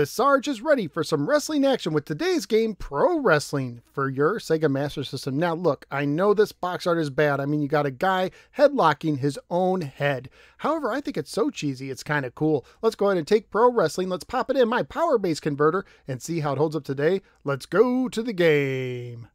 The Sarge is ready for some wrestling action with today's game, Pro Wrestling, for your Sega Master System. Now, look, I know this box art is bad. I mean, you got a guy headlocking his own head. However, I think it's so cheesy, it's kind of cool. Let's go ahead and take Pro Wrestling, let's pop it in my Power Base converter, and see how it holds up today. Let's go to the game.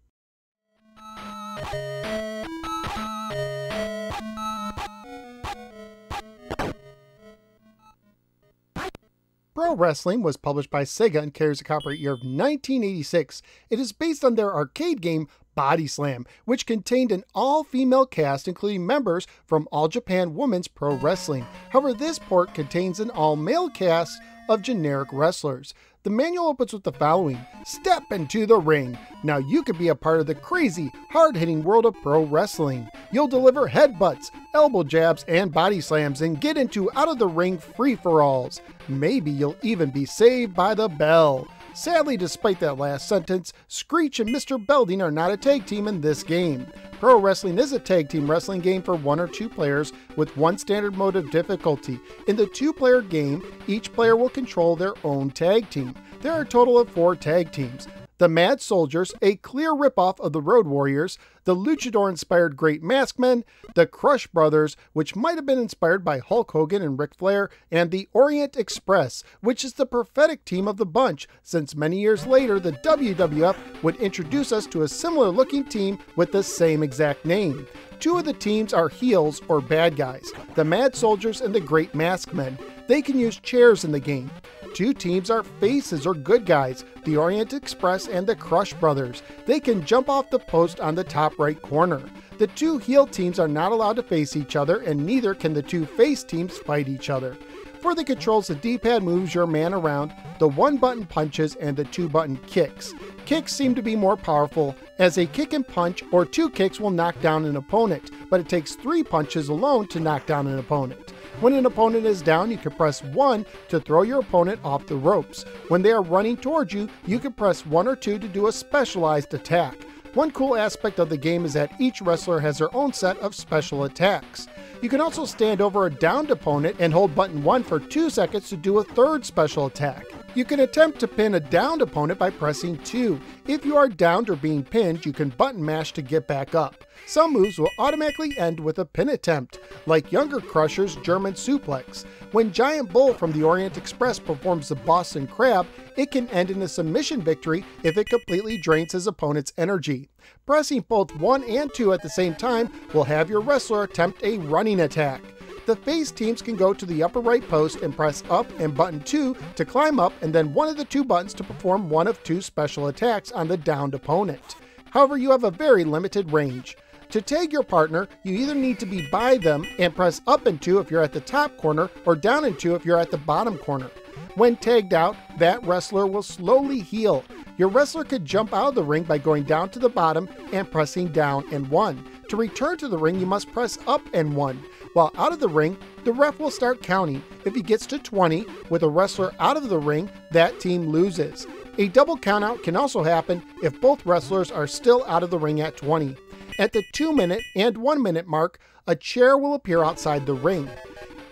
Pro Wrestling was published by Sega and carries a copyright year of 1986. It is based on their arcade game Body Slam, which contained an all female cast including members from All Japan Women's Pro Wrestling. However, this port contains an all male cast of generic wrestlers. The manual opens with the following Step into the ring. Now you could be a part of the crazy, hard hitting world of pro wrestling. You'll deliver headbutts, elbow jabs, and body slams and get into out of the ring free for alls. Maybe you'll even be saved by the bell. Sadly, despite that last sentence, Screech and Mr. Belding are not a tag team in this game. Pro Wrestling is a tag team wrestling game for one or two players with one standard mode of difficulty. In the two player game, each player will control their own tag team. There are a total of four tag teams. The Mad Soldiers, a clear ripoff of the Road Warriors, the luchador inspired Great Maskmen, the Crush Brothers, which might have been inspired by Hulk Hogan and Ric Flair, and the Orient Express, which is the prophetic team of the bunch, since many years later the WWF would introduce us to a similar looking team with the same exact name. Two of the teams are heels or bad guys the Mad Soldiers and the Great Maskmen. They can use chairs in the game. Two teams are faces or good guys the Orient Express and the Crush Brothers. They can jump off the post on the top right corner. The two heel teams are not allowed to face each other, and neither can the two face teams fight each other. For the controls, the D pad moves your man around, the one button punches, and the two button kicks. Kicks seem to be more powerful, as a kick and punch or two kicks will knock down an opponent, but it takes three punches alone to knock down an opponent. When an opponent is down, you can press 1 to throw your opponent off the ropes. When they are running towards you, you can press 1 or 2 to do a specialized attack. One cool aspect of the game is that each wrestler has their own set of special attacks. You can also stand over a downed opponent and hold button 1 for 2 seconds to do a third special attack. You can attempt to pin a downed opponent by pressing 2. If you are downed or being pinned, you can button mash to get back up. Some moves will automatically end with a pin attempt, like Younger Crusher's German suplex. When Giant Bull from the Orient Express performs the Boston Crab, it can end in a submission victory if it completely drains his opponent's energy. Pressing both 1 and 2 at the same time will have your wrestler attempt a running attack. The face teams can go to the upper right post and press up and button 2 to climb up, and then one of the two buttons to perform one of two special attacks on the downed opponent. However, you have a very limited range. To tag your partner, you either need to be by them and press up and 2 if you're at the top corner or down and 2 if you're at the bottom corner. When tagged out, that wrestler will slowly heal. Your wrestler could jump out of the ring by going down to the bottom and pressing down and 1. To return to the ring, you must press up and 1. While out of the ring, the ref will start counting. If he gets to 20 with a wrestler out of the ring, that team loses. A double countout can also happen if both wrestlers are still out of the ring at 20. At the 2 minute and 1 minute mark, a chair will appear outside the ring.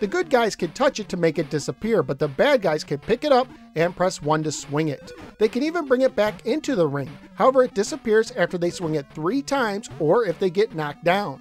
The good guys can touch it to make it disappear, but the bad guys can pick it up and press 1 to swing it. They can even bring it back into the ring. However, it disappears after they swing it 3 times or if they get knocked down.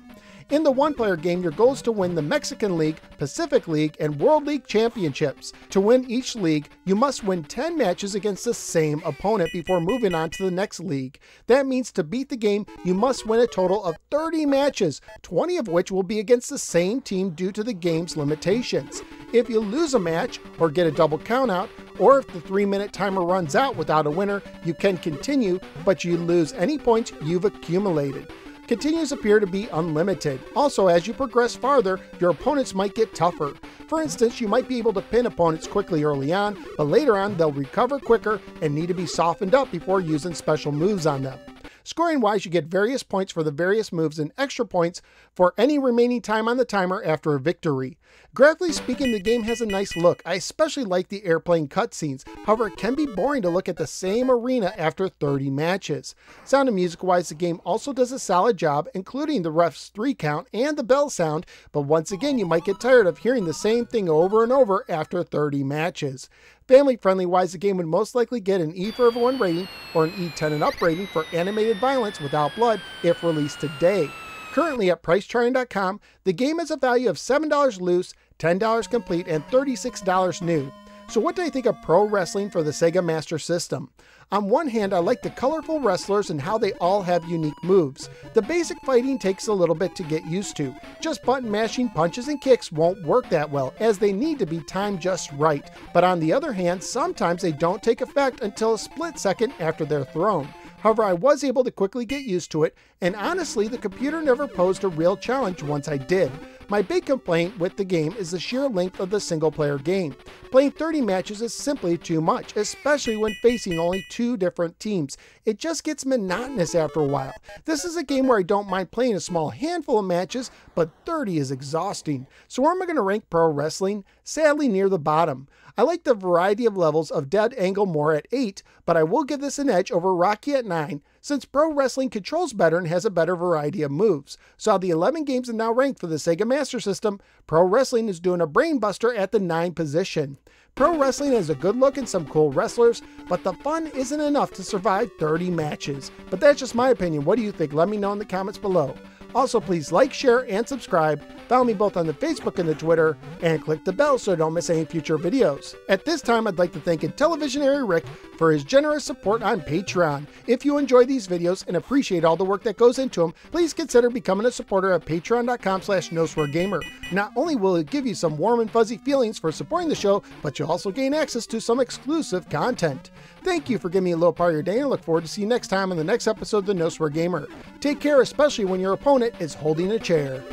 In the one player game, your goal is to win the Mexican League, Pacific League, and World League championships. To win each league, you must win 10 matches against the same opponent before moving on to the next league. That means to beat the game, you must win a total of 30 matches, 20 of which will be against the same team due to the game's limitations. If you lose a match or get a double countout, or if the three minute timer runs out without a winner, you can continue, but you lose any points you've accumulated. Continues appear to be unlimited. Also, as you progress farther, your opponents might get tougher. For instance, you might be able to pin opponents quickly early on, but later on they'll recover quicker and need to be softened up before using special moves on them. Scoring wise, you get various points for the various moves and extra points for any remaining time on the timer after a victory. Graphically speaking, the game has a nice look. I especially like the airplane cutscenes. However, it can be boring to look at the same arena after 30 matches. Sound and music wise, the game also does a solid job, including the ref's 3 count and the bell sound, but once again, you might get tired of hearing the same thing over and over after 30 matches. Family friendly wise, the game would most likely get an E for everyone rating or an E10 and up rating for animated violence without blood if released today. Currently at Pricecharting.com, the game has a value of $7 loose, $10 complete, and $36 new. So, what do I think of pro wrestling for the Sega Master System? On one hand, I like the colorful wrestlers and how they all have unique moves. The basic fighting takes a little bit to get used to. Just button mashing punches and kicks won't work that well, as they need to be timed just right. But on the other hand, sometimes they don't take effect until a split second after they're thrown. However, I was able to quickly get used to it, and honestly, the computer never posed a real challenge once I did. My big complaint with the game is the sheer length of the single player game. Playing 30 matches is simply too much, especially when facing only two different teams. It just gets monotonous after a while. This is a game where I don't mind playing a small handful of matches, but 30 is exhausting. So where am I going to rank pro wrestling? Sadly near the bottom. I like the variety of levels of Dead Angle more at 8, but I will give this an edge over Rocky at 9, since Pro Wrestling controls better and has a better variety of moves. So out of the 11 games are now ranked for the Sega Master System, Pro Wrestling is doing a brainbuster at the 9 position. Pro Wrestling has a good look and some cool wrestlers, but the fun isn't enough to survive 30 matches. But that's just my opinion. What do you think? Let me know in the comments below. Also, please like, share, and subscribe. Follow me both on the Facebook and the Twitter, and click the bell so don't miss any future videos. At this time, I'd like to thank Intellivisionary Rick for his generous support on Patreon. If you enjoy these videos and appreciate all the work that goes into them, please consider becoming a supporter at patreon.com slash gamer. Not only will it give you some warm and fuzzy feelings for supporting the show, but you'll also gain access to some exclusive content. Thank you for giving me a little part of your day and I look forward to see you next time on the next episode of the No Swear Gamer. Take care, especially when your opponent is holding a chair.